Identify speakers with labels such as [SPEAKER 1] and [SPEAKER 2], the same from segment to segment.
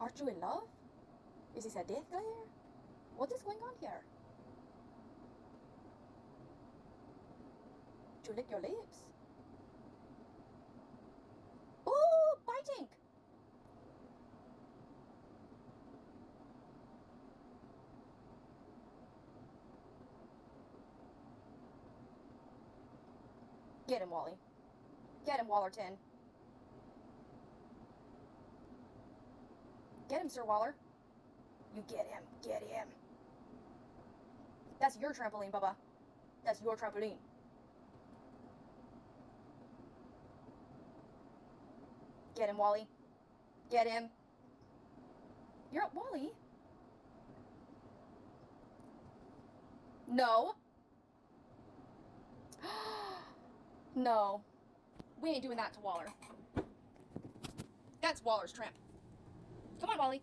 [SPEAKER 1] Aren't you in love? Is this a death glare? What is going on here? To lick your lips? Oh, biting! Get him, Wally. Get him, Wallerton. Get him, Sir Waller. You get him. Get him. That's your trampoline, Bubba. That's your trampoline. Get him, Wally. Get him. You're up, Wally. No. no. We ain't doing that to Waller. That's Waller's tramp. Come on, Wally.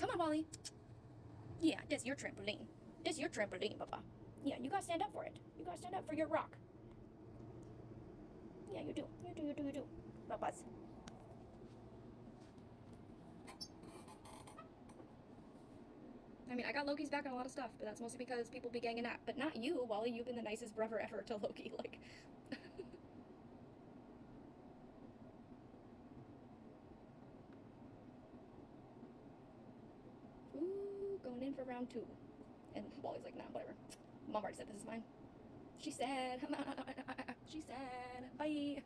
[SPEAKER 1] Come on, Wally. Yeah, that's your trampoline. That's your trampoline, Papa. Yeah, you gotta stand up for it. You gotta stand up for your rock. Yeah, you do. You do, you do, you do. Bubba's. I mean, I got Loki's back on a lot of stuff, but that's mostly because people be ganging up. But not you, Wally. You've been the nicest brother ever to Loki. Like, in for round two. And Wally's like, nah, whatever. Mom already said this is mine. She said, she said, bye.